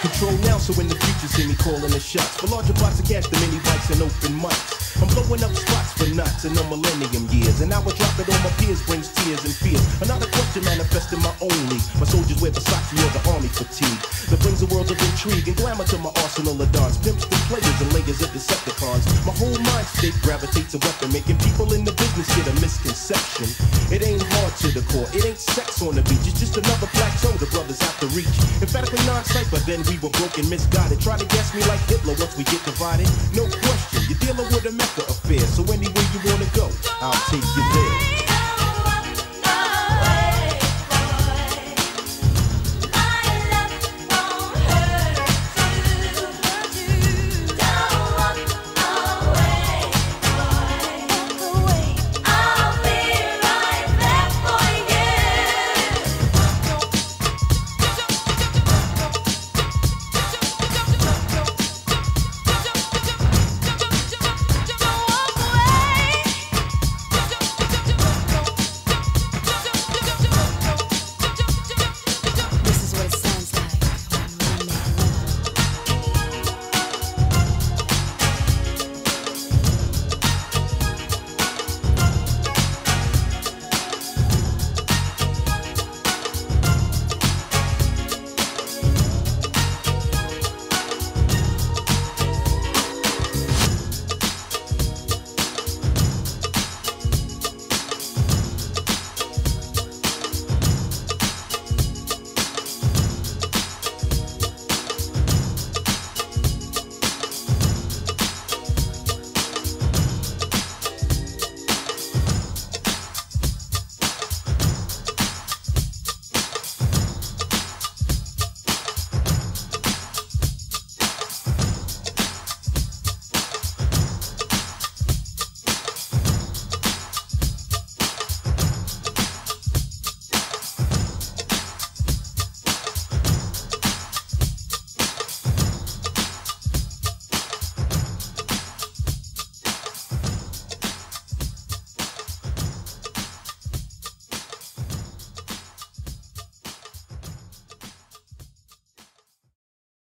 Control now, so in the future, see me calling the shots. The larger blocks against the mini bikes and open mics. I'm blowing up spots for nuts in the millennium years. And I drop it on my peers brings tears and fears. Another question manifesting my only. My soldiers wear Versace or the army fatigue. That brings a world of intrigue and glamour to my arsenal of dons. Pimps and players and layers of Decepticons. My whole mind state gravitates a weapon, making people in the business get a misconception. It ain't hard to the core, it ain't sex on the beach. It's just another plateau the brothers have to reach. Emphatically non-cypher, then we were broken, misguided. Try to guess me like Hitler once we get divided. No question, you're dealing with a affair. So anywhere you wanna go, I'll take you there.